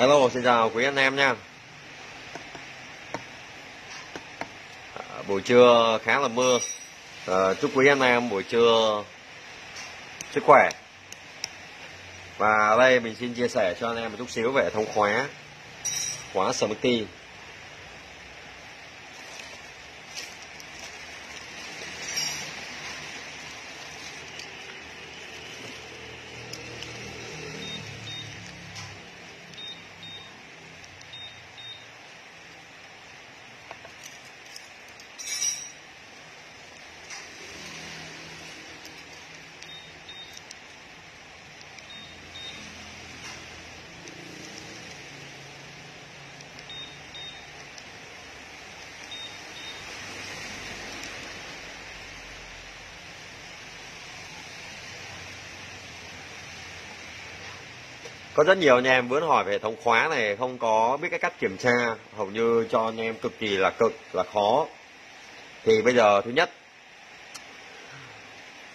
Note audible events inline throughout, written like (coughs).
Hello, xin chào quý anh em nha. À, buổi trưa khá là mưa. À, chúc quý anh em buổi trưa sức khỏe. Và ở đây mình xin chia sẻ cho anh em một chút xíu về thông khóa khóa Smarty có rất nhiều anh em muốn hỏi về hệ thống khóa này không có biết cái cách kiểm tra. Hầu như cho anh em cực kỳ là cực là khó. Thì bây giờ thứ nhất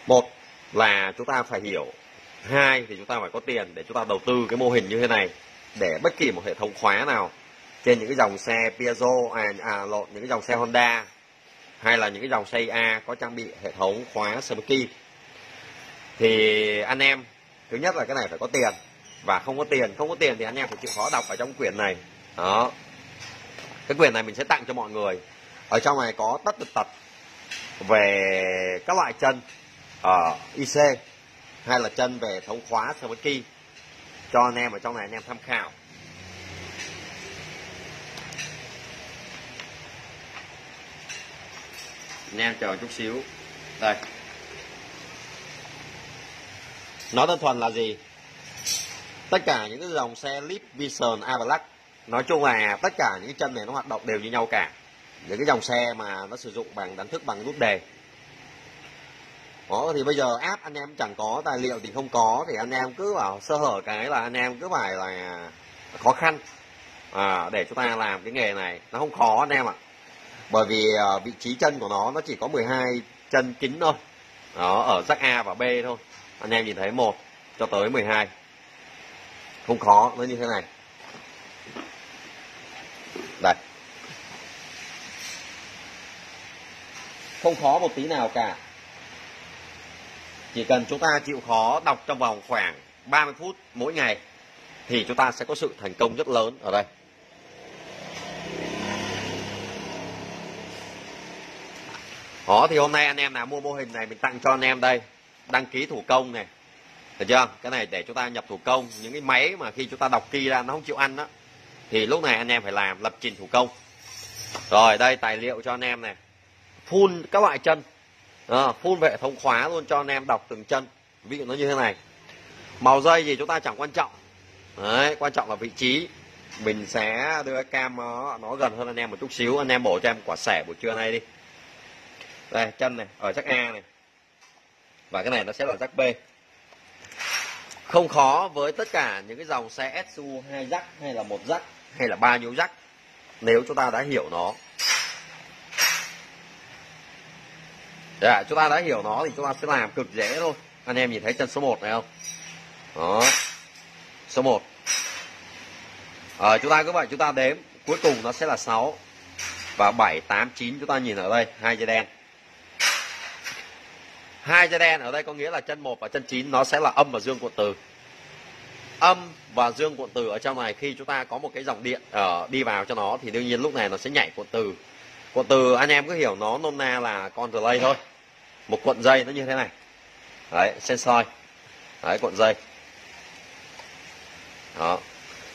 một là chúng ta phải hiểu. Hai thì chúng ta phải có tiền để chúng ta đầu tư cái mô hình như thế này để bất kỳ một hệ thống khóa nào trên những cái dòng xe Piaggio à, à lộn những cái dòng xe Honda hay là những cái dòng xe A có trang bị hệ thống khóa Suzuki thì anh em thứ nhất là cái này phải có tiền và không có tiền, không có tiền thì anh em phải chịu khó đọc ở trong quyển này. Đó. Cái quyển này mình sẽ tặng cho mọi người. Ở trong này có tất tật tật về các loại chân ờ, ở IC hay là chân về thống khóa Suzuki cho anh em ở trong này, anh em tham khảo. Anh em chờ chút xíu. Đây. Nó đơn thuần là gì? Tất cả những cái dòng xe Leaf Vision Avalanche nói chung là tất cả những cái chân này nó hoạt động đều như nhau cả. Những cái dòng xe mà nó sử dụng bằng đánh thức bằng nút đề. Đó thì bây giờ app anh em chẳng có tài liệu thì không có thì anh em cứ bảo sơ hở cái là anh em cứ phải là khó khăn. À, để chúng ta làm cái nghề này nó không khó anh em ạ. Bởi vì uh, vị trí chân của nó nó chỉ có 12 chân kính thôi. Đó ở rắc A và B thôi. Anh em nhìn thấy một cho tới 12 không khó, nó như thế này. Đây. Không khó một tí nào cả. Chỉ cần chúng ta chịu khó đọc trong vòng khoảng 30 phút mỗi ngày, thì chúng ta sẽ có sự thành công rất lớn ở đây. Đó thì hôm nay anh em nào mua mô hình này, mình tặng cho anh em đây. Đăng ký thủ công này được chưa? Cái này để chúng ta nhập thủ công. Những cái máy mà khi chúng ta đọc key ra nó không chịu ăn đó. Thì lúc này anh em phải làm lập trình thủ công. Rồi đây tài liệu cho anh em này. Phun các loại chân. À, phun hệ thống khóa luôn cho anh em đọc từng chân. Ví dụ nó như thế này. Màu dây thì chúng ta chẳng quan trọng. Đấy quan trọng là vị trí. Mình sẽ đưa cái cam nó nó gần hơn anh em một chút xíu. Anh em bổ cho em quả sẻ buổi trưa nay đi. Đây chân này ở chắc A này. Và cái này nó sẽ là chắc B không khó với tất cả những cái dòng xe SU hai rắc hay là một rắc hay là ba nhiêu rắc nếu chúng ta đã hiểu nó. Dạ, chúng ta đã hiểu nó thì chúng ta sẽ làm cực dễ thôi. Anh em nhìn thấy chân số 1 này không? Đó. Số 1 à, ờ, chúng ta cứ vậy chúng ta đếm. Cuối cùng nó sẽ là 6 và 7 8 9 chúng ta nhìn ở đây hai dây đen hai chân đen ở đây có nghĩa là chân 1 và chân 9 nó sẽ là âm và dương cuộn từ. Âm và dương cuộn từ ở trong này khi chúng ta có một cái dòng điện uh, đi vào cho nó thì đương nhiên lúc này nó sẽ nhảy cuộn từ. Cuộn từ anh em cứ hiểu nó nôm na là con relay thôi. Một cuộn dây nó như thế này. Đấy sensor đấy cuộn dây. Đó.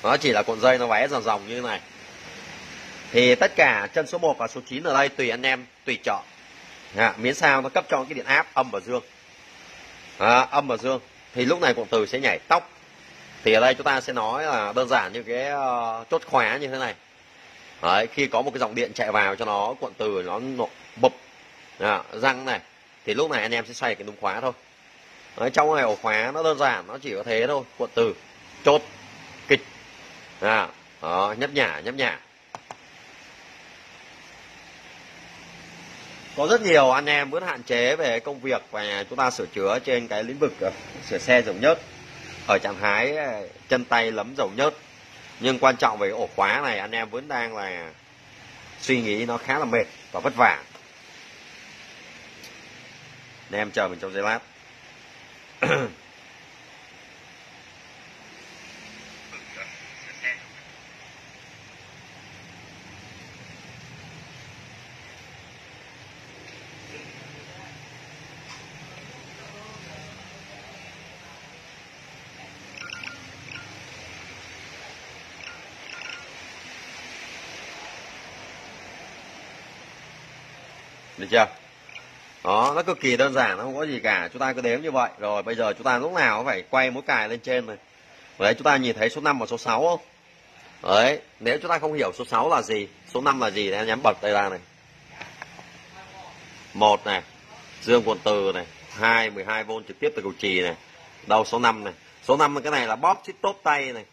Nó chỉ là cuộn dây nó vẽ dòng dòng như thế này. Thì tất cả chân số 1 và số 9 ở đây tùy anh em tùy chọn à, miễn sao nó cấp cho cái điện áp âm và dương. À, âm và dương. Thì lúc này cụm từ sẽ nhảy tóc. Thì ở đây chúng ta sẽ nói là đơn giản như cái uh, chốt khóa như thế này. Đấy, khi có một cái dòng điện chạy vào cho nó cuộn từ nó nổ bụp. À, răng này. Thì lúc này anh em sẽ xoay cái núm khóa thôi. Đấy, trong này ổ khóa nó đơn giản nó chỉ có thế thôi. Cuộn từ chốt kịch. À, đó, nhấp nhả nhấp nhả. Có rất nhiều anh em vẫn hạn chế về công việc và chúng ta sửa chữa trên cái lĩnh vực ờ, sửa xe dầu nhớt. Ở trạng thái ờ, chân tay lấm dầu nhớt. Nhưng quan trọng về ổ khóa này, anh em vẫn đang là suy nghĩ nó khá là mệt và vất vả. Anh em chờ mình trong giây lát (clears throat) được chưa đó nó cực kỳ đơn giản, nó không có gì cả. Chúng ta cứ đếm như vậy. Rồi, bây giờ chúng ta lúc nào cũng phải quay mũi cài lên trên này đấy, chúng ta nhìn thấy số 5 và số 6 không? Đấy, nếu chúng ta không hiểu số 6 là gì, số 5 là gì thì em nhắm bật đây ra này. Một này, dương quần từ này, hai 12V trực tiếp từ cầu trì này, đâu số 5 này. Số 5 là cái này là bóp xích tốt tay này.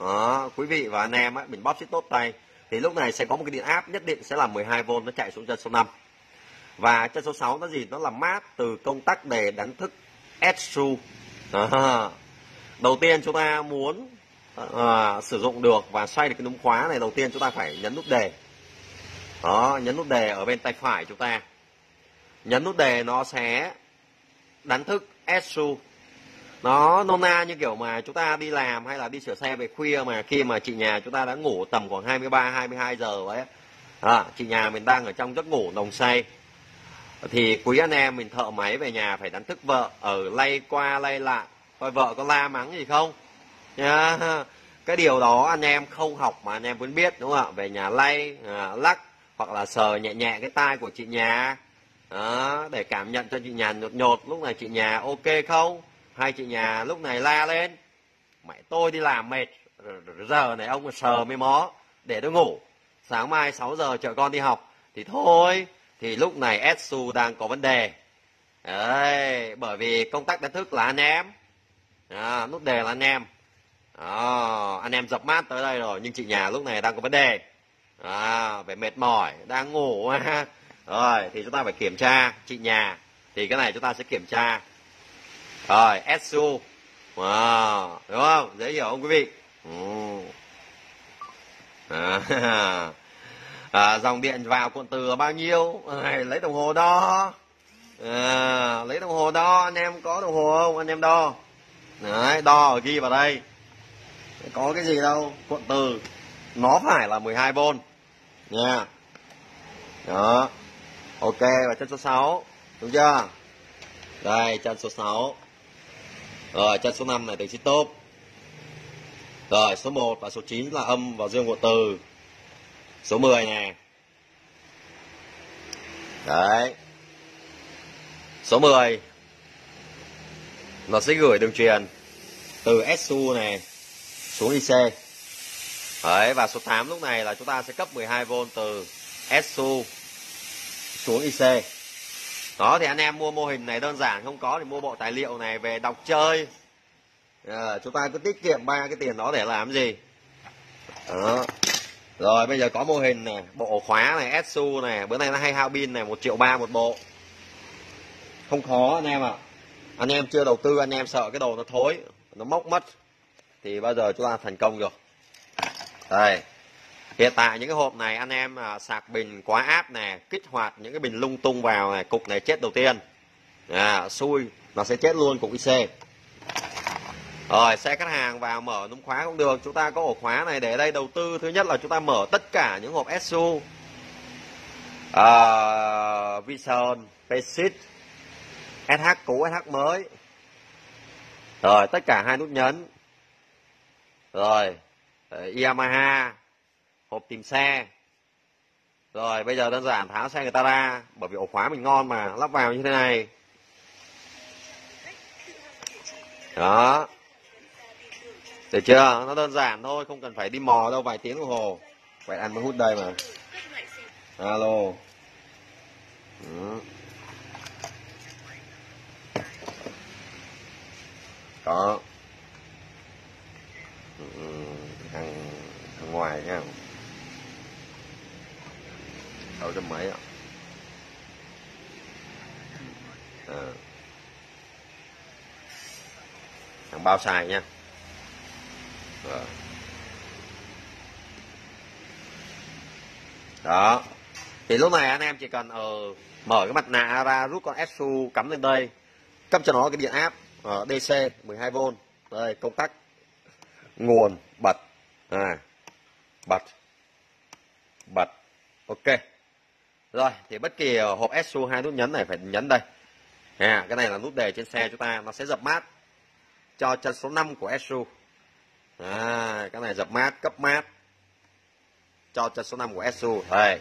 Đó, quý vị và anh em ấy mình bóp xích tốt tay. Thì lúc này sẽ có một cái điện áp nhất định sẽ là 12V nó chạy xuống chân số 5 và chân số 6 nó gì? Nó là mát từ công tắc đề đánh thức SU đầu tiên chúng ta muốn à, sử dụng được và xoay được cái núm khóa này đầu tiên chúng ta phải nhấn nút đề. Đó nhấn nút đề ở bên tay phải chúng ta. Nhấn nút đề nó sẽ đánh thức SU nó nôm na như kiểu mà chúng ta đi làm hay là đi sửa xe về khuya mà khi mà chị nhà chúng ta đã ngủ tầm khoảng 23 22 giờ ấy à, chị nhà mình đang ở trong giấc ngủ nồng say thì quý anh em mình thợ máy về nhà phải đánh thức vợ ở lay qua lay lại. Coi vợ có la mắng gì không? Nhá. Cái điều đó anh em không học mà anh em vẫn biết đúng không ạ? Về nhà lay à, lắc hoặc là sờ nhẹ nhẹ cái tai của chị nhà. Đó, để cảm nhận cho chị nhà nhột nhột lúc này chị nhà ok không? Hay chị nhà lúc này la lên. Mẹ tôi đi làm mệt giờ này ông sờ mới mó để tôi ngủ. Sáng mai 6 giờ chở con đi học. Thì thôi thì lúc này Esu đang có vấn đề. Đấy, bởi vì công tắc đánh thức là anh em. À, nút đề là anh em. À, anh em dập mát tới đây rồi nhưng chị nhà lúc này đang có vấn đề. À, phải mệt mỏi đang ngủ. (laughs) Rồi thì chúng ta phải kiểm tra chị nhà. Thì cái này chúng ta sẽ kiểm tra. Rồi SU à, ờ, đúng không? Dễ hiểu không quý vị? Ừ. à, (laughs) à, dòng điện vào cuộn từ bao nhiêu? À, lấy đồng hồ đo. À, lấy đồng hồ đo anh em có đồng hồ không? Anh em đo. Đấy đo ở ghi vào đây. Có cái gì đâu cuộn từ. Nó phải là 12V nha. Đó. Ok và chân số 6 đúng chưa? Đây chân số 6 rồi chân số 5 này từ chít tốt rồi số 1 và số 9 là âm và dương cuộn từ số 10 nè. Đấy. Số 10 nó sẽ gửi đường truyền từ SU này xuống IC đấy và số 8 lúc này là chúng ta sẽ cấp 12V từ SU xuống IC đó thì anh em mua mô hình này đơn giản không có thì mua bộ tài liệu này về đọc chơi. À, chúng ta cứ tiết kiệm ba cái tiền đó để làm gì? Đó rồi bây giờ có mô hình này bộ khóa này SU này bữa nay nó hay hao pin này một triệu ba một bộ. Không khó anh em ạ. À. anh em chưa đầu tư anh em sợ cái đồ nó thối nó mốc mất thì bao giờ chúng ta thành công được. Đây. Hiện tại những cái hộp này anh em à, sạc bình quá áp nè kích hoạt những cái bình lung tung vào này cục này chết đầu tiên. À, xui nó sẽ chết luôn cục IC rồi xe khách hàng vào mở núm khóa cũng được. Chúng ta có ổ khóa này để đây đầu tư. Thứ nhất là chúng ta mở tất cả những hộp SU à, Vision Pexit SH cũ SH mới. Rồi tất cả hai nút nhấn. Rồi ờ, Yamaha hộp tìm xe. Rồi bây giờ đơn giản tháo xe người ta ra bởi vì ổ khóa mình ngon mà lắp vào như thế này. Đó được chưa? Nó đơn giản thôi không cần phải đi mò đâu vài tiếng đồng hồ. Phải ăn mới hút đây mà. Alo. Ừ. có ừ, hàng, hàng ngoài nha. Sáu trăm mấy ạ? À. hàng bao xài nha. Vâng. Đó. Thì lúc này anh em chỉ cần ờ, mở cái mặt nạ ra rút con SU cắm lên đây. Cấp cho nó cái điện áp ở DC 12V đây công tắc nguồn bật. À, bật. Bật. Ok. Rồi thì bất kỳ hộp SU hai nút nhấn này phải nhấn đây. À, cái này là nút đề trên xe chúng ta. Nó sẽ dập mát cho chân số 5 của SU à, cái này dập mát cấp mát. Cho chân số 5 của SU đây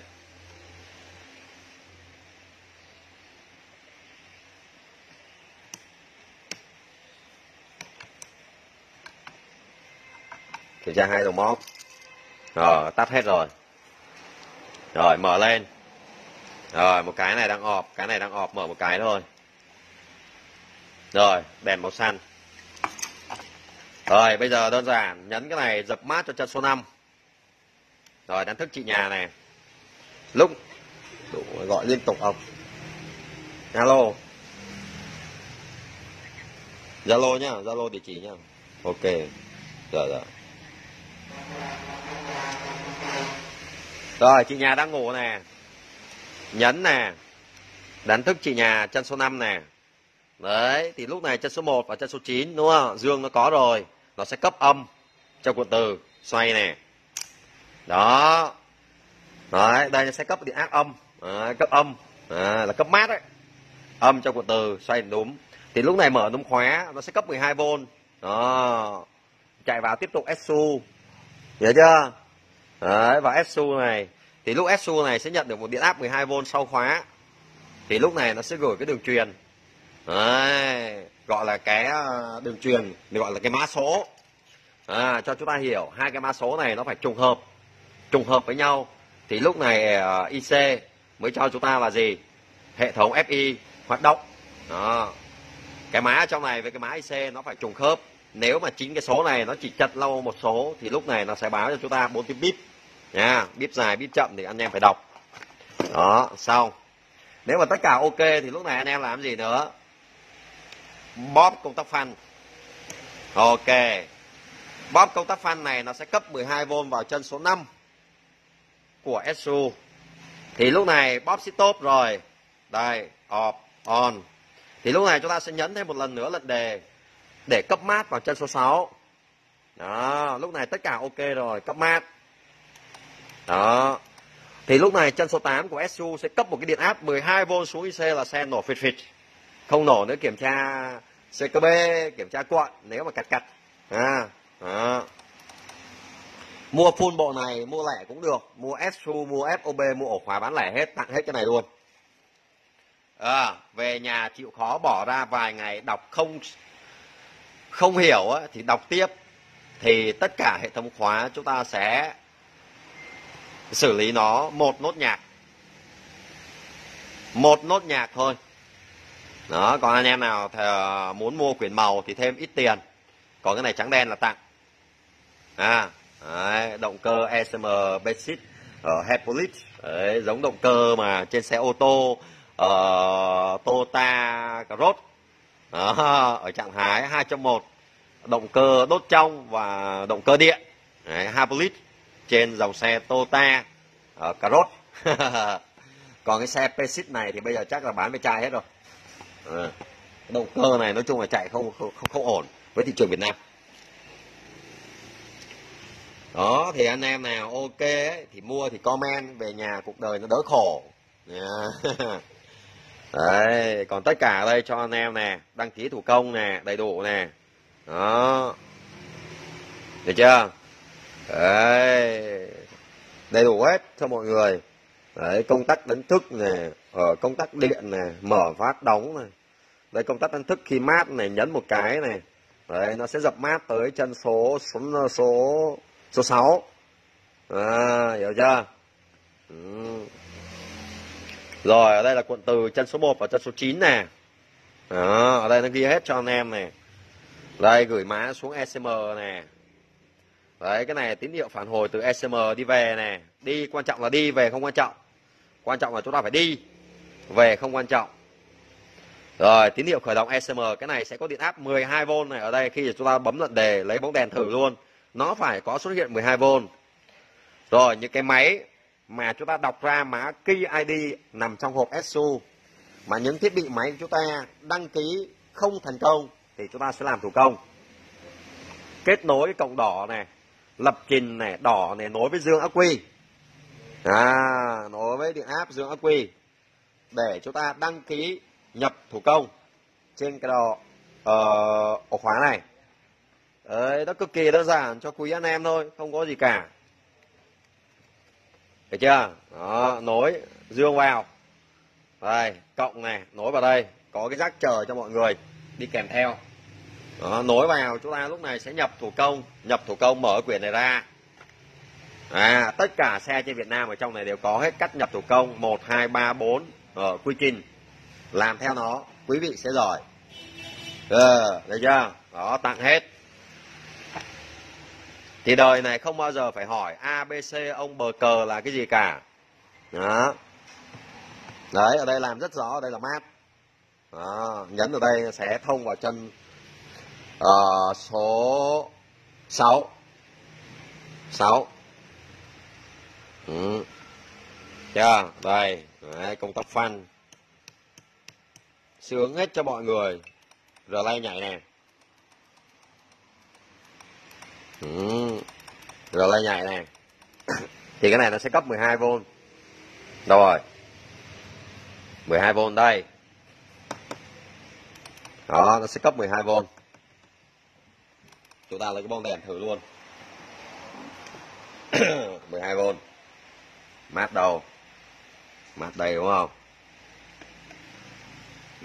kiểm tra hai đầu móc rồi tắt hết rồi. Rồi mở lên. Rồi một cái này đang ọp cái này đang ọp mở một cái thôi. Rồi đèn màu xanh rồi bây giờ đơn giản nhấn cái này dập mát cho chân số 5 rồi đánh thức chị nhà này. Lúc Đủ, gọi liên tục ông alo zalo nhá zalo địa chỉ nhá. Ok rồi rồi rồi chị nhà đang ngủ nè. Nhấn nè. Đánh thức chị nhà chân số 5 nè. Đấy thì lúc này chân số 1 và chân số 9 đúng không? Dương nó có rồi nó sẽ cấp âm cho cuộn từ xoay nè. Đó. Đấy đây nó sẽ cấp điện áp âm. À, cấp âm. À, là cấp mát đấy âm cho cuộn từ xoay đúng. Thì lúc này mở núm khóa nó sẽ cấp 12V đó. Chạy vào tiếp tục SU nhớ chưa? Đấy và SU này. Thì lúc SU này sẽ nhận được một điện áp 12V sau khóa. Thì lúc này nó sẽ gửi cái đường truyền. Đấy, gọi là cái ờ, đường truyền gọi là cái mã số. À, cho chúng ta hiểu hai cái mã số này nó phải trùng hợp trùng hợp với nhau. Thì lúc này ờ, IC mới cho chúng ta là gì? Hệ thống FI hoạt động. Đó. Cái mã trong này với cái mã IC nó phải trùng khớp. Nếu mà chính cái số này nó chỉ chật lâu một số thì lúc này nó sẽ báo cho chúng ta bốn tiếng bíp. Nha bíp dài bíp chậm thì anh em phải đọc. Đó xong. Nếu mà tất cả ok thì lúc này anh em làm gì nữa? Bóp công tắc phanh ok. Bóp công tắc phanh này nó sẽ cấp 12V vào chân số 5 của SU thì lúc này bóp stop rồi. Đây, off, on. Thì lúc này chúng ta sẽ nhấn thêm một lần nữa lệnh đề để cấp mát vào chân số 6 đó, lúc này tất cả ok rồi, cấp mát. Đó. Thì lúc này chân số 8 của SU sẽ cấp một cái điện áp 12V xuống IC là xe nổ phịt phịt. Không nổ nữa, kiểm tra CKB kiểm tra cuộn nếu mà cặt cặt. À, à. mua full bộ này mua lẻ cũng được. Mua SU mua FOB mua ổ khóa bán lẻ hết tặng hết cái này luôn. À, về nhà chịu khó bỏ ra vài ngày đọc không không hiểu á, thì đọc tiếp. Thì tất cả hệ thống khóa chúng ta sẽ xử lý nó một nốt nhạc. Một nốt nhạc thôi đó còn anh em nào thờ muốn mua quyển màu thì thêm ít tiền. Còn cái này trắng đen là tặng. À đấy, động cơ ECM Basic ở Hepolit đấy, giống động cơ mà trên xe ô tô ở Toyota Cross. Đó, ở trạng thái 2.1 động cơ đốt trong và động cơ điện. Đấy, Hapolit trên dòng xe Toyota ở Cross. (laughs) Còn cái xe Pesic này thì bây giờ chắc là bán về chai hết rồi à, động cơ này nói chung là chạy không không không, không ổn với thị trường Việt Nam. Đó thì anh em nào ok ấy, thì mua thì comment về nhà cuộc đời nó đỡ khổ. (laughs) Đấy còn tất cả đây cho anh em nè đăng ký thủ công nè đầy đủ nè. Đó. Được chưa? Đấy. Đầy đủ hết cho mọi người. Đấy công tác đánh thức nè ở công tắc điện này mở phát đóng này. Đây công tắc đánh thức khi mát này nhấn một cái này. Đấy nó sẽ dập mát tới chân số số số số sáu. À, hiểu chưa? Ừ. rồi ở đây là cuộn từ chân số 1 và chân số 9 nè. Đó, ở đây nó ghi hết cho anh em này. Đây gửi mã xuống ECM nè. Đấy cái này tín hiệu phản hồi từ ECM đi về nè. Đi quan trọng là đi về không quan trọng. Quan trọng là chúng ta phải đi về không quan trọng. Rồi tín hiệu khởi động ECM cái này sẽ có điện áp 12V này ở đây khi chúng ta bấm lệnh đề lấy bóng đèn thử luôn. Nó phải có xuất hiện 12V rồi những cái máy mà chúng ta đọc ra mã key ID nằm trong hộp SU mà những thiết bị máy của chúng ta đăng ký không thành công thì chúng ta sẽ làm thủ công. Kết nối cộng đỏ này lập trình này đỏ này nối với dương ắc quy. À, nối với điện áp dương ắc quy để chúng ta đăng ký nhập thủ công trên cái đồ uh, ờ, ổ khóa này. Đấy nó cực kỳ đơn giản cho quý anh em thôi không có gì cả. Được chưa? Đó nối dương vào. Đây cộng này nối vào đây có cái rác chờ cho mọi người đi kèm theo. Đó, nối vào chúng ta lúc này sẽ nhập thủ công nhập thủ công mở quyển này ra. À, tất cả xe trên Việt Nam ở trong này đều có hết cách nhập thủ công. Một hai ba bốn ở quy trình. Làm theo nó quý vị sẽ giỏi. Ờ được chưa? Đó tặng hết. Thì đời này không bao giờ phải hỏi abc ông bờ cờ là cái gì cả. Đó. Đấy ở đây làm rất rõ ở đây là mát đó, nhấn ở đây sẽ thông vào chân uh, số 6 6 ừ chưa đây đấy, công tắc phanh. Sướng hết cho mọi người. Relay nhảy nè. Ừ. relay nhảy nè. (coughs) Thì cái này nó sẽ cấp 12V đâu rồi? 12V đây. Đó nó sẽ cấp 12V chúng ta lấy cái bông đèn thử luôn. (coughs) 12V mát đầu mặt đầy đúng không?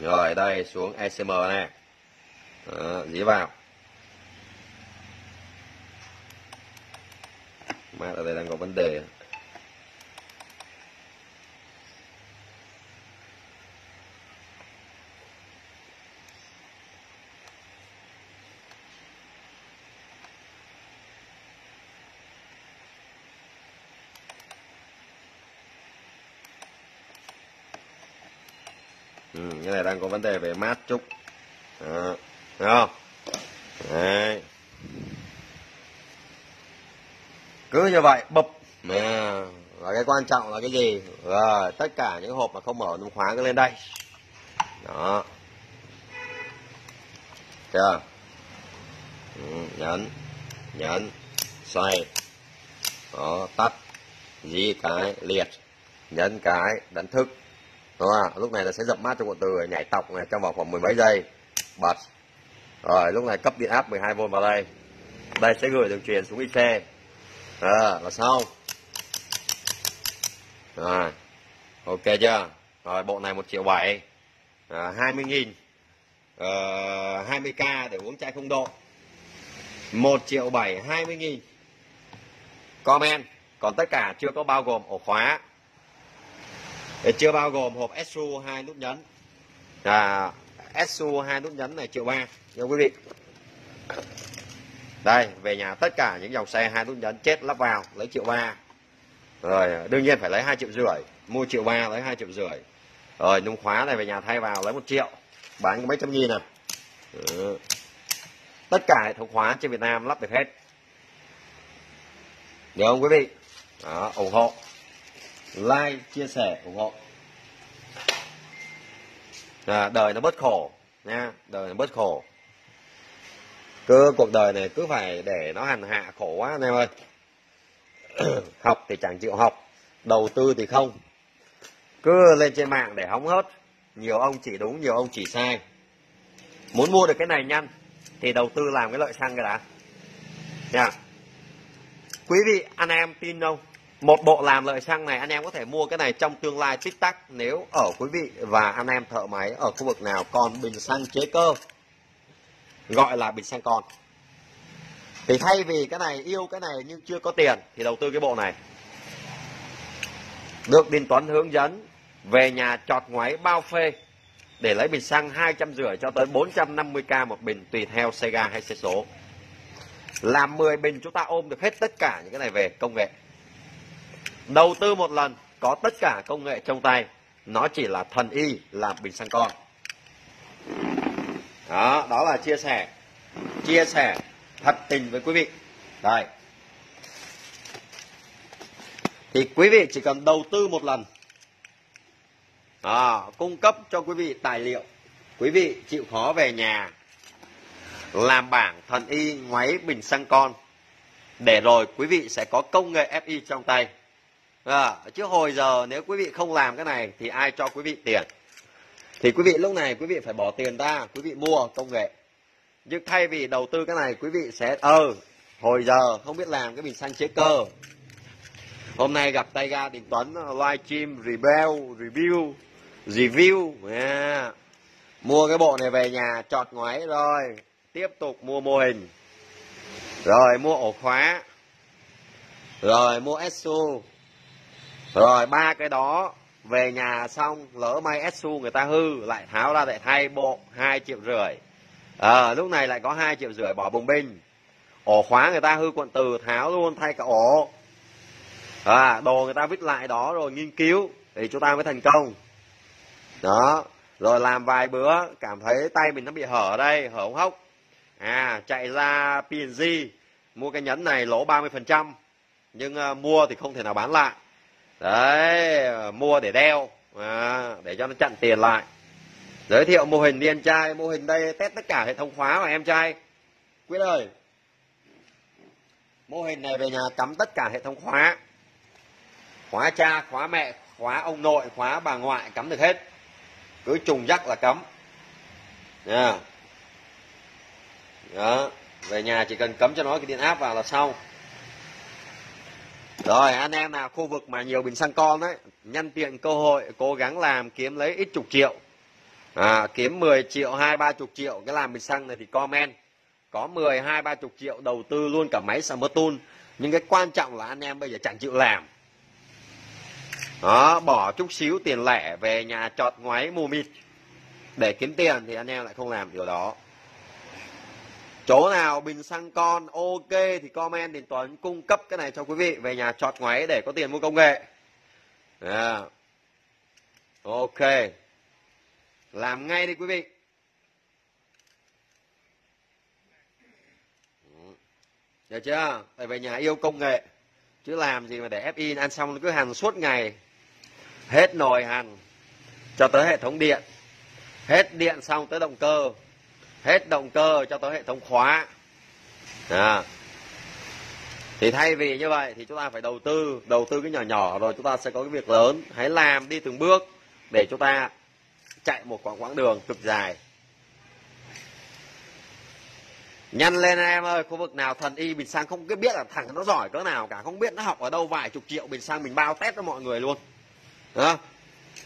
Rồi, đây, xuống ECM nè. Dí vào. Mát ở đây đang có vấn đề ừ, cái này đang có vấn đề về mát chút. Đó. Thấy không? Đấy. cứ như vậy bập à, và cái quan trọng là cái gì? Rồi tất cả những hộp mà không mở nút khóa cứ lên đây. Đó. Chưa? Ừ, nhấn nhấn xoay. Đó tắt. Dí cái liệt. Nhấn cái đánh thức đúng không? lúc này là sẽ dập mát cho cuộn từ nhảy tọc này trong vòng khoảng mười mấy giây. Bật. Rồi lúc này cấp điện áp 12V vào đây. Đây sẽ gửi đường truyền xuống IC à, là xong rồi ok chưa? Rồi bộ này một triệu bảy. Ờ, à, 20 nghìn. Ờ, à, 20k để uống chai không độ. 1 triệu 7 20 nghìn. Comment. Còn tất cả chưa có bao gồm ổ khóa chưa bao gồm hộp SU hai nút nhấn. À, SU hai nút nhấn này triệu ba. Nha quý vị. Đây về nhà tất cả những dòng xe hai nút nhấn chết lắp vào lấy triệu ba. Rồi đương nhiên phải lấy hai triệu rưỡi. Mua triệu ba lấy hai triệu rưỡi. Rồi nung khóa này về nhà thay vào lấy một triệu. Bán mấy trăm nghìn này. ừ. tất cả hệ thống khóa trên Việt Nam lắp được hết. Được không quý vị? Đó, ủng hộ like chia sẻ ủng hộ. À, đời nó bớt khổ nha. Đời nó bớt khổ. Cứ cuộc đời này cứ phải để nó hành hạ khổ quá anh em ơi. (clears throat) Học thì chẳng chịu học đầu tư thì không. Cứ lên trên mạng để hóng hớt. Nhiều ông chỉ đúng nhiều ông chỉ sai. Muốn mua được cái này nhanh thì đầu tư làm cái lợi xăng cái đã. Nha. Quý vị anh em tin không? Một bộ làm lợi xăng này, anh em có thể mua cái này trong tương lai, tích tắc, nếu ở, quý vị và anh em thợ máy ở khu vực nào còn bình xăng chế cơ, gọi là bình xăng con thì thay vì cái này yêu cái này nhưng chưa có tiền, thì đầu tư cái bộ này. Được Đinh Tuấn hướng dẫn, về nhà chọt ngoáy bao phê, để lấy bình xăng hai trăm rưỡi cho tới 450k một bình, tùy theo xe ga hay xe số. Làm 10 bình chúng ta ôm được hết tất cả những cái này về, công nghệ đầu tư một lần có tất cả công nghệ trong tay. Nó chỉ là thần y làm bình xăng con. Đó đó là chia sẻ. Chia sẻ thật tình với quý vị. Đây. Thì quý vị chỉ cần đầu tư một lần. À, cung cấp cho quý vị tài liệu. Quý vị chịu khó về nhà làm bảng thần y ngoáy bình xăng con. Để rồi quý vị sẽ có công nghệ FI trong tay à, chứ hồi giờ nếu quý vị không làm cái này thì ai cho quý vị tiền? Thì quý vị lúc này quý vị phải bỏ tiền ra quý vị mua công nghệ. Nhưng thay vì đầu tư cái này quý vị sẽ ờ hồi giờ không biết làm cái bình xăng chế cơ. Hôm nay gặp tay ga đình tuấn livestream review review review yeah. mua cái bộ này về nhà chọt ngoáy rồi tiếp tục mua mô hình. Rồi mua ổ khóa. Rồi mua SU rồi ba cái đó về nhà xong lỡ may SU người ta hư lại tháo ra lại thay bộ hai triệu rưỡi. À, lúc này lại có hai triệu rưỡi bỏ bùng binh. Ổ khóa người ta hư quận từ tháo luôn thay cả ổ. À, đồ người ta vứt lại đó rồi nghiên cứu thì chúng ta mới thành công. Đó rồi làm vài bữa cảm thấy tay mình nó bị hở ở đây hở ống hốc. À chạy ra PNG mua cái nhẫn này lỗ 30% nhưng uh, mua thì không thể nào bán lại đấy mua để đeo à, để cho nó chặn tiền lại. Giới thiệu mô hình đi em trai mô hình đây test tất cả hệ thống khóa của em trai. Quyết ơi mô hình này về nhà cắm tất cả hệ thống khóa khóa cha khóa mẹ khóa ông nội khóa bà ngoại cắm được hết. Cứ trùng dắt là cắm. Nha. Đó về nhà chỉ cần cấm cho nó cái điện áp vào là xong rồi anh em nào khu vực mà nhiều bình xăng con đấy nhân tiện cơ hội cố gắng làm kiếm lấy ít chục triệu. À, kiếm 10 triệu hai ba chục triệu cái làm bình xăng này thì comment. Có 10 hai ba chục triệu đầu tư luôn cả máy Summertool nhưng cái quan trọng là anh em bây giờ chẳng chịu làm. Đó bỏ chút xíu tiền lẻ về nhà chọt ngoáy mù mịt. Để kiếm tiền thì anh em lại không làm điều đó chỗ nào bình xăng con, ok thì comment thì Tuấn cung cấp cái này cho quý vị về nhà chọt ngoáy để có tiền mua công nghệ. Yeah. ok. Làm ngay đi quý vị. Được chưa? Phải về nhà yêu công nghệ. Chứ làm gì mà để FI ăn xong cứ hàng suốt ngày. Hết nồi hàn cho tới hệ thống điện. Hết điện xong tới động cơ hết động cơ cho tới hệ thống khóa à. thì thay vì như vậy thì chúng ta phải đầu tư đầu tư cái nhỏ nhỏ rồi chúng ta sẽ có cái việc lớn hãy làm đi từng bước để chúng ta chạy một quãng quãng đường cực dài Nhanh lên em ơi, khu vực nào thần y bình sang không biết là thằng nó giỏi cỡ nào cả, không biết nó học ở đâu vài chục triệu bình sang mình bao test cho mọi người luôn. Đó.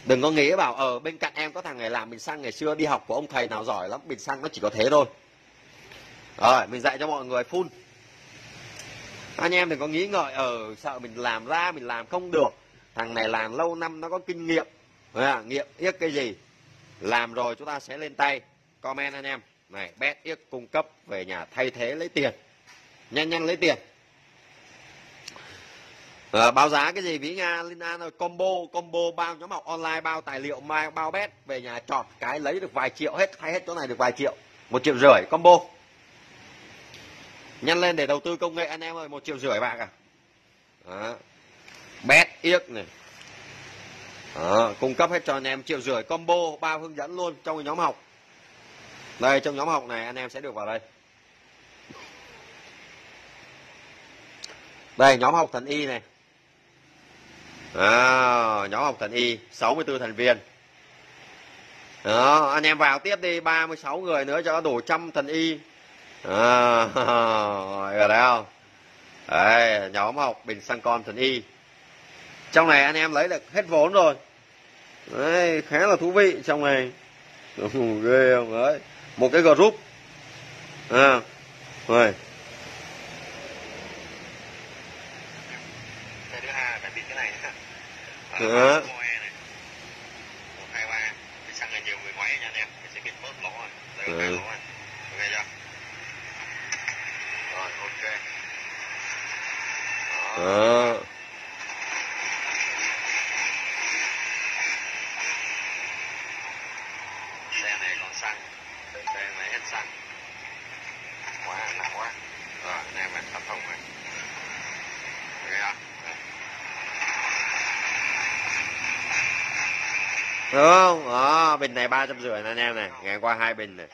Đừng có nghĩ bảo ở bên cạnh em có thằng này làm bình sang ngày xưa đi học của ông thầy nào giỏi lắm, bình sang nó chỉ có thế thôi. Rồi, mình dạy cho mọi người phun. Anh em đừng có nghĩ ngợi ở sợ mình làm ra mình làm không được. Thằng này làm lâu năm nó có kinh nghiệm. À, nghiệm biết cái gì. Làm rồi chúng ta sẽ lên tay. Comment anh em này bet yếc cung cấp về nhà thay thế lấy tiền nhanh nhanh lấy tiền à, báo giá cái gì ví nga linh an rồi combo combo bao nhóm học online bao tài liệu mai bao bet về nhà chọn cái lấy được vài triệu hết hay hết chỗ này được vài triệu một triệu rưỡi combo. Nhanh lên để đầu tư công nghệ anh em ơi một triệu rưỡi bạc à? Đó. bet yếc này. Đó. cung cấp hết cho anh em triệu rưỡi combo bao hướng dẫn luôn trong nhóm học. Đây trong nhóm học này anh em sẽ được vào đây. Đây nhóm học thần y này à, nhóm học thần y 64 thành viên. Đó anh em vào tiếp đi 36 người nữa cho đủ trăm thần y. À, (laughs) rồi đấy không? Đấy nhóm học bình xăng con thần y. Trong này anh em lấy được hết vốn rồi. Đấy, khá là thú vị trong này. (laughs) Ghê không? Đấy một cái group. À, rồi cái thứ hai phải biết cái này nữa đó một hai ba thì sang là nhiều người ngoáy nha anh em thì sẽ biết bớt lỗ rồi đây ừ. đó. Đúng. Ờ, không đó bình này ba trăm rưỡi anh em này. Ngày qua hai bình này.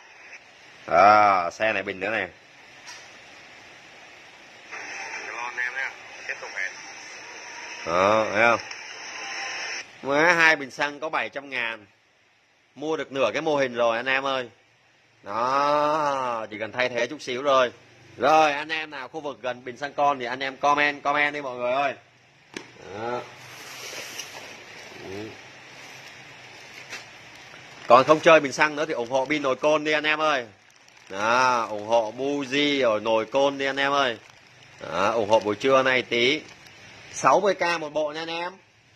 Đó xe này bình nữa này. Đó thấy không? Má, hai bình xăng có 700 ngàn. Mua được nửa cái mô hình rồi anh em ơi. Đó, chỉ cần thay thế chút xíu rồi rồi, anh em nào khu vực gần bình xăng con thì anh em comment comment đi mọi người ơi. Đó. Còn không chơi bình xăng nữa thì ủng hộ pin nồi côn đi anh em ơi. Đó, ủng hộ buji ở nồi côn đi anh em ơi. Đó, ủng hộ buổi trưa này tí. 60k một bộ nha anh em.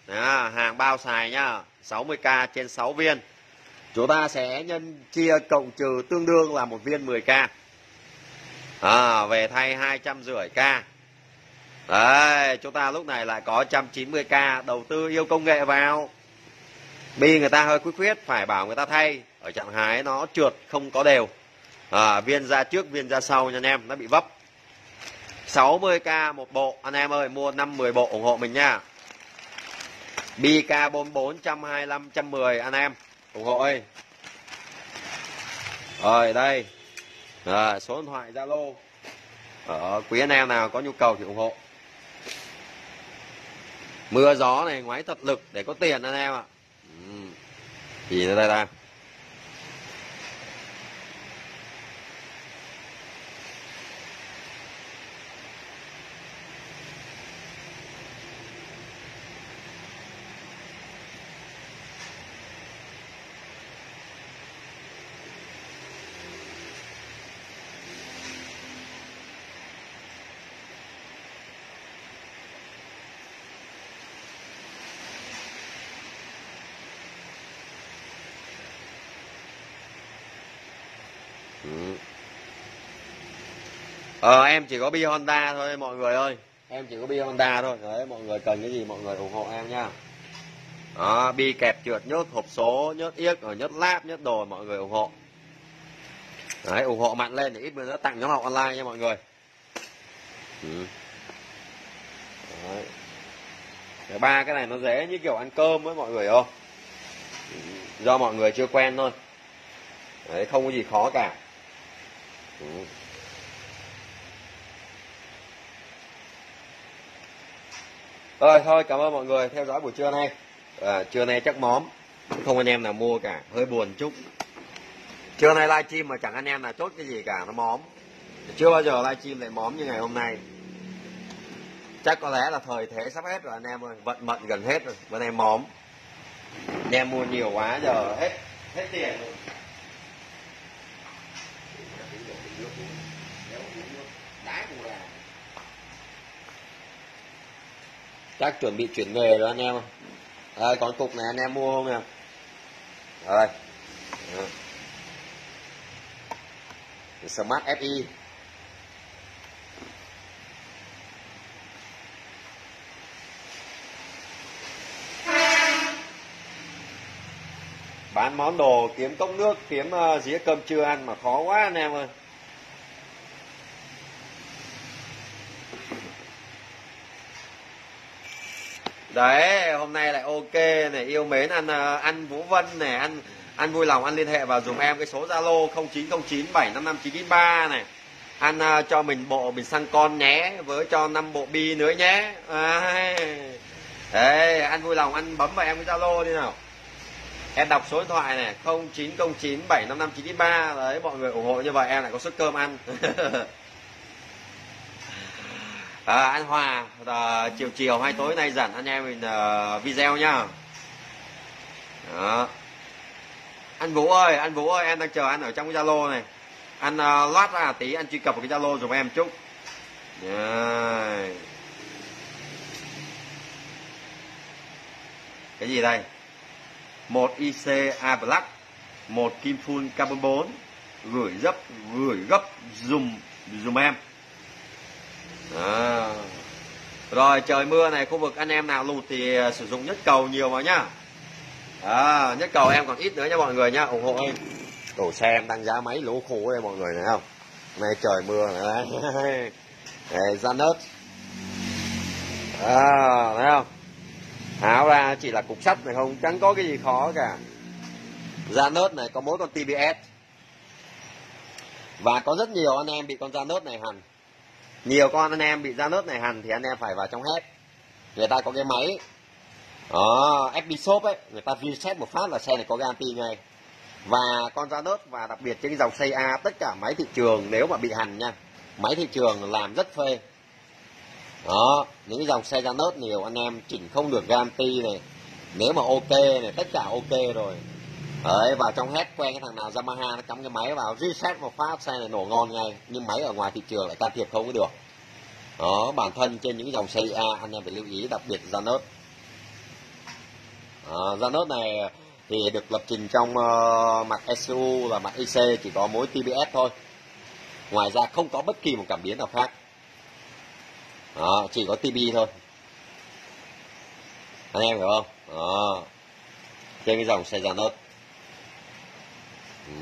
Đó, hàng bao xài nhá. 60k trên 6 viên. Chúng ta sẽ nhân chia cộng trừ tương đương là một viên 10k à, về thay hai trăm rưỡi k. Đấy chúng ta lúc này lại có 190k đầu tư yêu công nghệ vào bi người ta hơi khuyết quyết phải bảo người ta thay. Ở trạng thái nó trượt không có đều. À, viên ra trước viên ra sau nha anh em nó bị vấp. 60k một bộ anh em ơi mua 5 10 bộ ủng hộ mình nha. BK 44 125 110 anh em ủng hộ ơi rồi đây. À, số điện thoại Zalo. Ở quý anh em nào có nhu cầu thì ủng hộ. Mưa gió này ngoái thật lực để có tiền anh em ạ. à gì nữa đây ta ờ em chỉ có bi honda thôi, mọi người ơi. Em chỉ có bi honda thôi. Đấy, mọi người cần cái gì, mọi người ủng hộ em nha. Đó, bi kẹp trượt nhớt hộp số nhớt yếc, rồi nhớt láp nhớt đồ, mọi người ủng hộ. Đấy, ủng hộ mạnh lên, để ít nữa tặng nhóm học online nha, mọi người. Ừ. đấy. ba cái này nó dễ như kiểu ăn cơm với mọi người không ừ, do mọi người chưa quen thôi. Đấy, không có gì khó cả. Ừ. rồi thôi cảm ơn mọi người theo dõi buổi trưa nay. À, trưa nay chắc móm không anh em nào mua cả hơi buồn chút. Trưa nay livestream mà chẳng anh em nào chốt cái gì cả nó móm. Chưa bao giờ livestream lại móm như ngày hôm nay. Chắc có lẽ là thời thế sắp hết rồi anh em ơi vận mận gần hết rồi bữa nay móm. Anh em mua nhiều quá giờ hết hết tiền rồi. Chắc chuẩn bị chuyển nghề rồi anh em ơi, còn cục này anh em mua không em? Rồi. Smart FI bán món đồ kiếm cốc nước kiếm ờ, dĩa cơm chưa ăn mà khó quá anh em ơi. Đấy hôm nay lại ok này yêu mến anh anh ờ, vũ vân này anh anh vui lòng anh liên hệ vào dùng em cái số zalo 0909755993 này. Anh uh, ờ, cho mình bộ bình xăng con nhé với cho năm bộ bi nữa nhé. À, đấy anh vui lòng anh bấm vào em cái zalo đi nào. Em đọc số điện thoại này 0909755993 đấy mọi người ủng hộ như vậy em lại có suất cơm ăn. (laughs) Ờ, à, anh Hòa à, ờ, chiều chiều hay tối nay rảnh anh em mình à, video nhá. Đó. anh Vũ ơi anh Vũ ơi em đang chờ anh ở trong cái Zalo này. Anh à, loát ra tí anh truy cập vào cái Zalo giùm em chút. Đấy. cái gì đây? Một IC A Black một kim phun carbon 4 gửi gấp gửi gấp dùm dùm em à. rồi trời mưa này khu vực anh em nào lụt thì à, sử dụng nhất cầu nhiều vào nhá. À, nhất cầu em còn ít nữa nha mọi người nhá ủng hộ em. Đổ xe em tăng giá máy lỗ khổ đây mọi người này không? Này trời mưa này đây (laughs) ra nớt. À thấy không? Áo ra chỉ là cục sắt này không chẳng có cái gì khó cả. Da nớt này có mỗi con TBS và có rất nhiều anh em bị con da nớt này hằn nhiều con anh em bị da nớt này hằn thì anh em phải vào trong hết. Người ta có cái máy ờ, đó FB Shop ấy, người ta reset một phát là xe này có garanti ngay. Và con da nớt và đặc biệt trên cái dòng xe A, tất cả máy thị trường nếu mà bị hằn nha, máy thị trường làm rất phê. Đó, những cái dòng xe da nớt nhiều anh em chỉnh không được garanti này. Nếu mà ok này, tất cả ok rồi đấy vào trong hết quen cái thằng nào Yamaha nó cắm cái máy vào reset một phát xe này nổ ngon ngay. Nhưng máy ở ngoài thị trường lại can thiệp không có được. Đó bản thân trên những dòng xe A anh em phải lưu ý đặc biệt ra nốt à, nốt này thì được lập trình trong ờ, uh, mặt SU là mặt IC chỉ có mối TBS thôi. Ngoài ra không có bất kỳ một cảm biến nào khác. Đó, chỉ có TB thôi. Anh em hiểu không? Đó. trên cái dòng xe ra nốt ừ.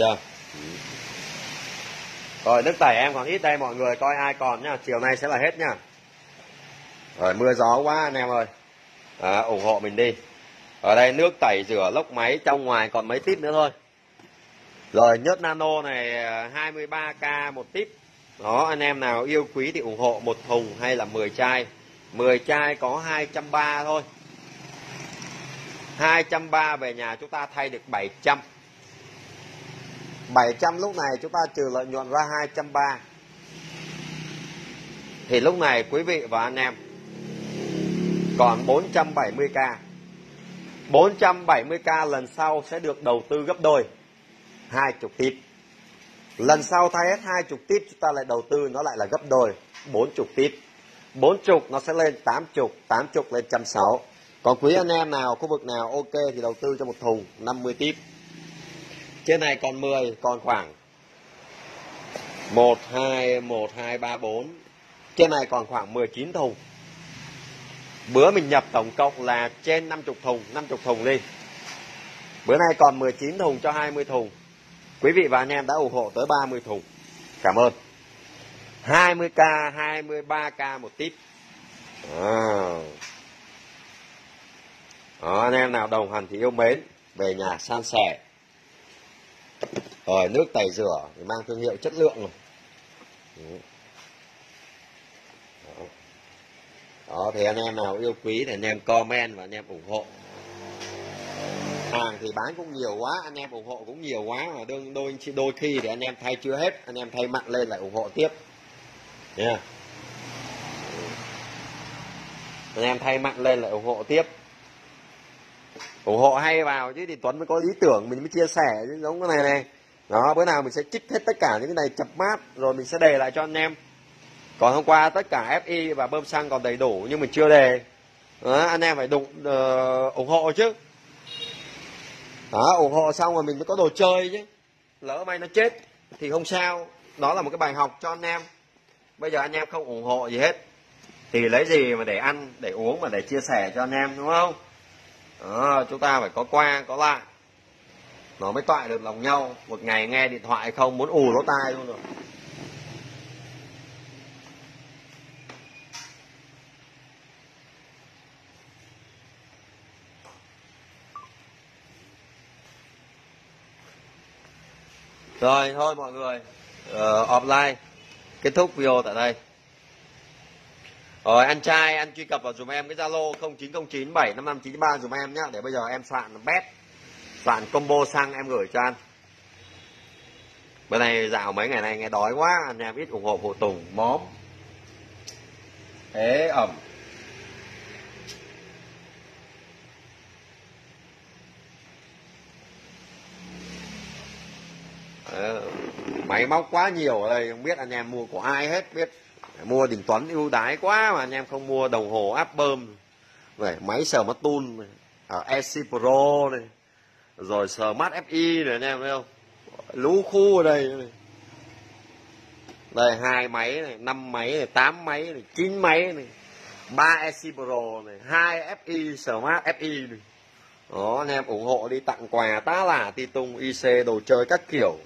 chưa? Rồi nước tẩy em còn ít đây mọi người coi ai còn nhá. Chiều nay sẽ là hết nhá. Rồi mưa gió quá anh em ơi. À, ủng hộ mình đi ở đây nước tẩy rửa lốc máy trong ngoài còn mấy tít nữa thôi. Rồi nhớt nano này à, 23k một tít. Đó, anh em nào yêu quý thì ủng hộ một thùng hay là 10 chai. 10 chai có 230 thôi. 230 về nhà chúng ta thay được 700 700 lúc này chúng ta trừ lợi nhuận ra 230 thì lúc này quý vị và anh em còn 470k 470k lần sau sẽ được đầu tư gấp đôi. 20 tip lần sau thay hết 20 tip chúng ta lại đầu tư nó lại là gấp đôi. 40 tip 40 nó sẽ lên 80 80 lên 160 còn quý anh em nào, khu vực nào ok thì đầu tư cho một thùng 50 tip trên này còn 10 còn khoảng 1 2 1 2 3 4 trên này còn khoảng 19 thùng bữa mình nhập tổng cộng là trên 50 thùng 50 thùng đi. Bữa nay còn 19 thùng cho 20 thùng. Quý vị và anh em đã ủng hộ tới 30 thùng. Cảm ơn. 20k 23k một tip. À. Đó, anh em nào đồng hành thì yêu mến về nhà san sẻ. Rồi nước tẩy rửa thì mang thương hiệu chất lượng rồi đó đó, thì anh em nào yêu quý thì anh em comment và anh em ủng hộ. Hàng thì bán cũng nhiều quá, anh em ủng hộ cũng nhiều quá, mà đôi đôi đôi khi thì anh em thay chưa hết, anh em thay mặn lên lại ủng hộ tiếp. Nha. Yeah. anh em thay mặn lên lại ủng hộ tiếp. Ủng hộ hay vào chứ thì tuấn mới có ý tưởng, mình mới chia sẻ chứ giống cái này này. Đó, bữa nào mình sẽ trích hết tất cả những cái này chập mát, rồi mình sẽ để lại cho anh em còn hôm qua tất cả fi và bơm xăng còn đầy đủ nhưng mình chưa đề. Đó, anh em phải đụng uh, ủng hộ chứ. Đó ủng hộ xong rồi mình mới có đồ chơi chứ. Lỡ may nó chết thì không sao. Đó là một cái bài học cho anh em. Bây giờ anh em không ủng hộ gì hết. Thì lấy gì mà để ăn để uống mà để chia sẻ cho anh em đúng không? Đó, chúng ta phải có qua có lại. Nó mới toại được lòng nhau. Một ngày nghe điện thoại không muốn ù lỗ tai luôn rồi. Rồi thôi mọi người. Uh, offline. Kết thúc video tại đây. Rồi anh trai anh truy cập vào dùm em cái zalo 0909755593 dùm em nhá để bây giờ em soạn bét. Soạn combo xăng em gửi cho anh. Bữa nay dạo mấy ngày nay nghe đói quá anh em ít ủng hộ phụ tùng. Móm. Ế ẩm. Ờ, máy móc quá nhiều ở đây, không biết anh em mua của ai hết, biết mua đình tuấn ưu đái quá mà anh em không mua đồng hồ áp bơm này máy sờ mắt tun ở EC à, Pro này, rồi sờ mắt FI này, anh em thấy không? Lũ khu ở đây này. Đây, hai máy này, năm máy này, tám máy này, chín máy này, ba EC Pro này, hai FI sờ mắt FI này. đó, anh em ủng hộ đi, tặng quà tá là ti tung IC đồ chơi các kiểu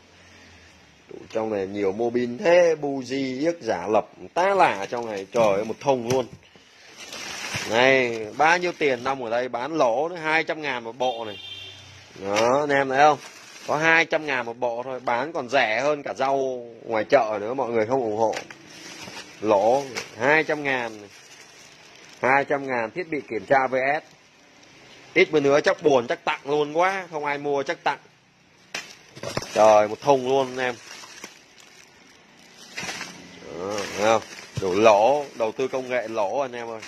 trong này nhiều mô bin thế buji yếc giả lập tá lả trong này trời ơi, một thùng luôn. Này bao nhiêu tiền năm ở đây? Bán lỗ nữa 200 ngàn một bộ này. Đó anh em thấy không? Có 200 ngàn một bộ thôi bán còn rẻ hơn cả rau ngoài chợ nữa mọi người không ủng hộ. Lỗ 200 ngàn 200 ngàn thiết bị kiểm tra VS ít bữa nữa chắc buồn chắc tặng luôn quá không ai mua chắc tặng. Trời một thùng luôn anh em. Đó, thấy không? Đủ lỗ đầu tư công nghệ lỗ anh em ơi.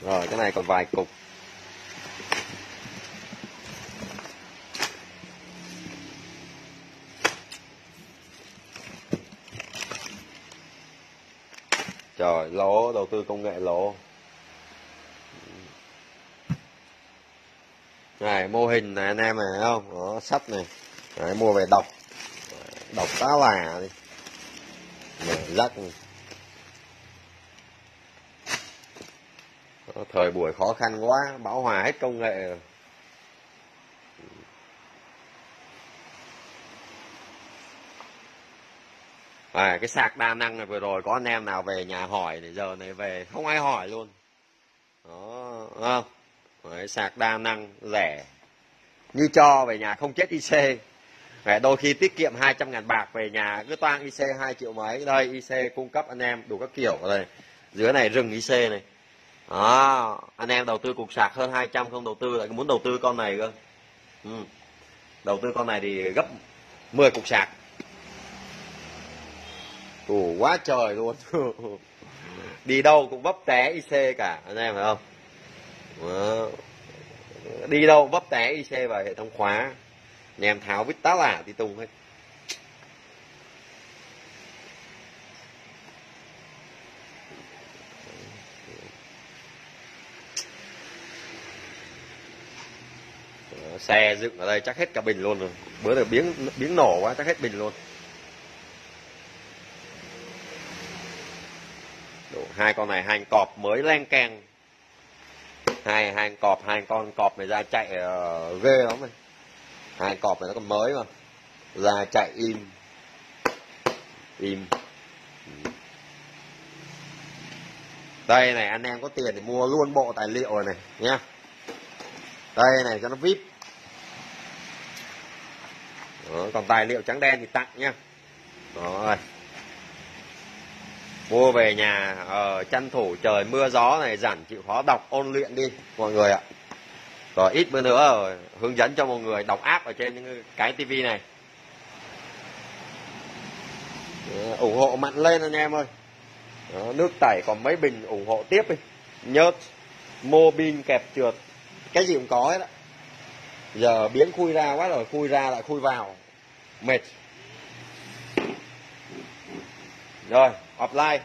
Rồi cái này còn vài cục. Trời lỗ đầu tư công nghệ lỗ. Này mô hình này anh em này thấy không? Đó sắt này. Đấy, mua về đọc. Đọc tá là à đi lắc thời buổi khó khăn quá bão hòa hết công nghệ rồi. À, cái sạc đa năng này vừa rồi có anh em nào về nhà hỏi thì giờ này về không ai hỏi luôn. Đó không? Đấy, sạc đa năng rẻ. Như cho về nhà không chết IC. Đấy, đôi khi tiết kiệm 200 ngàn bạc về nhà cứ toang IC 2 triệu mấy. Đây IC cung cấp anh em đủ các kiểu đây dưới này rừng IC này. Đó anh em đầu tư cục sạc hơn 200 không đầu tư lại muốn đầu tư con này cơ. Ừ. đầu tư con này thì gấp 10 cục sạc. Ồ, quá trời luôn. (laughs) Đi đâu cũng vấp té IC cả anh em phải không? Đó. đi đâu vấp té IC vào hệ thống khóa anh em tháo vít tá lả thì tung hết xe dựng ở đây chắc hết cả bình luôn rồi. Bữa giờ biến biến nổ quá chắc hết bình luôn. Đủ, hai con này hai cọp mới len keng. Hai hai con cọp hai con cọp này ra chạy uh, ghê lắm này hai cọp này nó còn mới mà. Ra chạy im. Im. Đây này anh em có tiền thì mua luôn bộ tài liệu rồi này nhá. Đây này cho nó vip. Đó, còn tài liệu trắng đen thì tặng nhá. Rồi. Mua về nhà ở chăn thủ trời mưa gió này giản chịu khó đọc ôn luyện đi mọi người ạ rồi ít bữa nữa rồi hướng dẫn cho mọi người đọc app ở trên những cái tivi này. Dạ, ủng hộ mạnh lên anh em ơi. Đó, nước tẩy còn mấy bình ủng hộ tiếp đi. Nhớt mô bin kẹp trượt cái gì cũng có hết á. Giờ biến khui ra quá rồi khui ra lại khui vào. Mệt. Rồi offline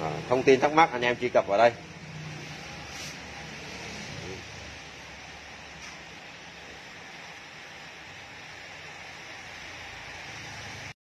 à, thông tin thắc mắc anh em truy cập vào đây.